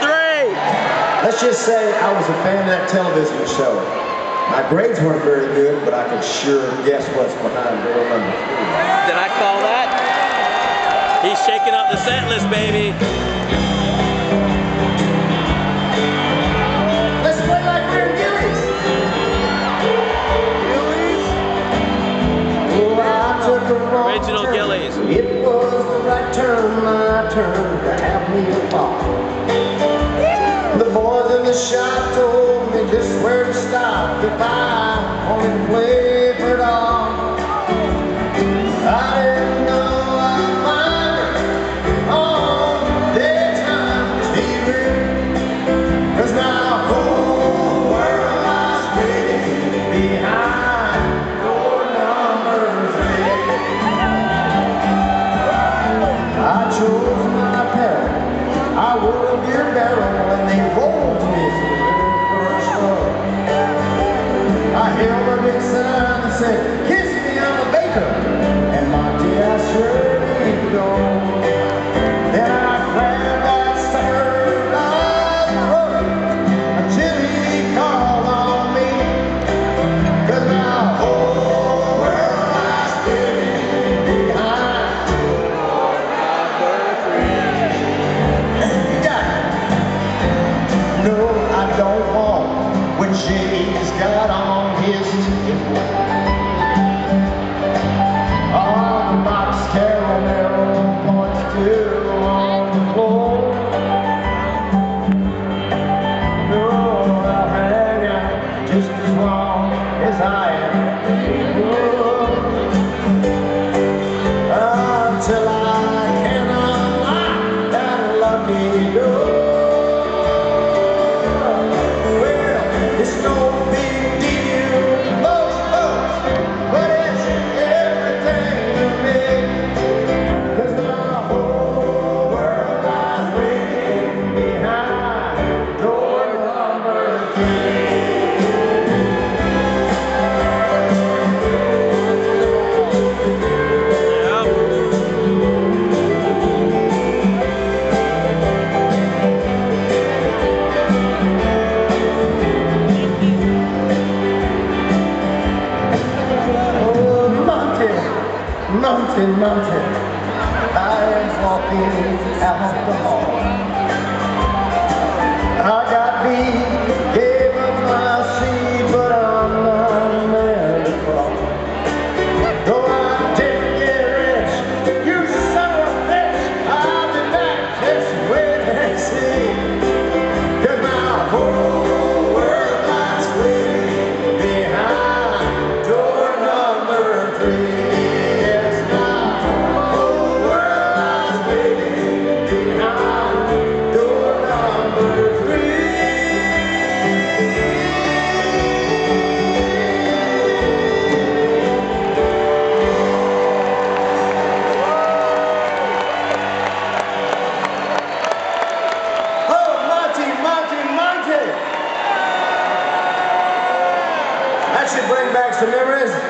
three. Let's just say I was a fan of that television show. My grades weren't very good, but I could sure guess what's behind door number three. Did I call that? He's shaking up the set list, baby. Let's play like we're in Gilley's. Oh, I took a wrong Original turn. Gilley's. It was the right turn, my turn to have me a fall. The shop told me just where to stop if I play for it. I Jay's Monty, Monty, I am walking out the hall. bring back some memories.